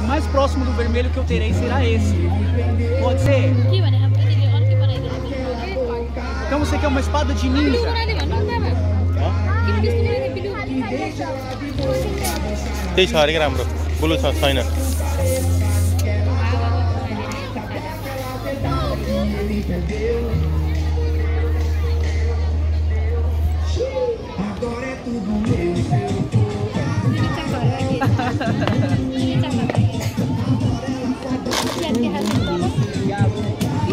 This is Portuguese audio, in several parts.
O mais próximo do vermelho que eu terei será esse. Pode ser? के भने अब यतिले अर्कै बनाइदिनु Então você quer uma espada de blue ninja? बनाइदियो भन्नु बाबा किन त्यस्तो बनाइदियो ब्लू त्यही छ अरे कि राम्रो ब्लु छ छैन यसलाई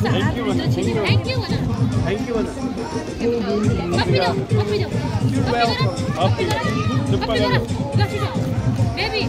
Thank you, Anna. Thank you, Anna. Thank You're welcome. Baby.